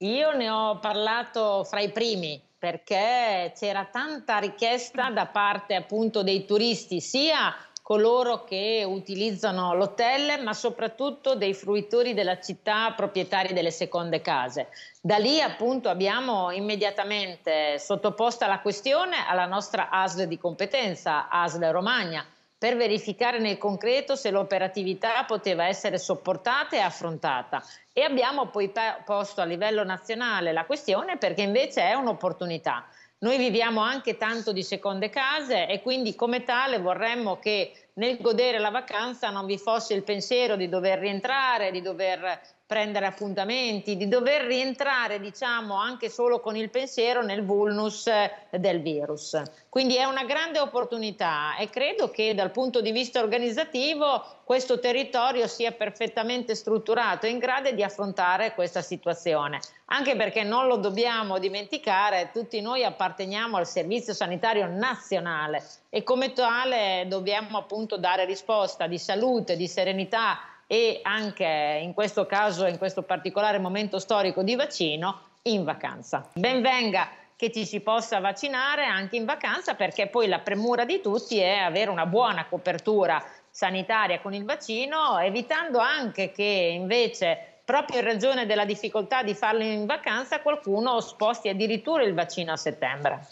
Io ne ho parlato fra i primi perché c'era tanta richiesta da parte appunto dei turisti, sia coloro che utilizzano l'hotel, ma soprattutto dei fruitori della città, proprietari delle seconde case. Da lì appunto abbiamo immediatamente sottoposta la questione alla nostra ASL di competenza, ASL Romagna, per verificare nel concreto se l'operatività poteva essere sopportata e affrontata. E abbiamo poi posto a livello nazionale la questione perché invece è un'opportunità. Noi viviamo anche tanto di seconde case e quindi come tale vorremmo che nel godere la vacanza non vi fosse il pensiero di dover rientrare, di dover prendere appuntamenti, di dover rientrare diciamo anche solo con il pensiero nel vulnus eh, del virus. Quindi è una grande opportunità e credo che dal punto di vista organizzativo questo territorio sia perfettamente strutturato e in grado di affrontare questa situazione. Anche perché non lo dobbiamo dimenticare, tutti noi apparteniamo al Servizio Sanitario Nazionale e come tale dobbiamo appunto dare risposta di salute, di serenità e anche in questo caso, in questo particolare momento storico di vaccino, in vacanza. Benvenga che ci si possa vaccinare anche in vacanza perché poi la premura di tutti è avere una buona copertura sanitaria con il vaccino, evitando anche che invece proprio in ragione della difficoltà di farlo in vacanza qualcuno sposti addirittura il vaccino a settembre.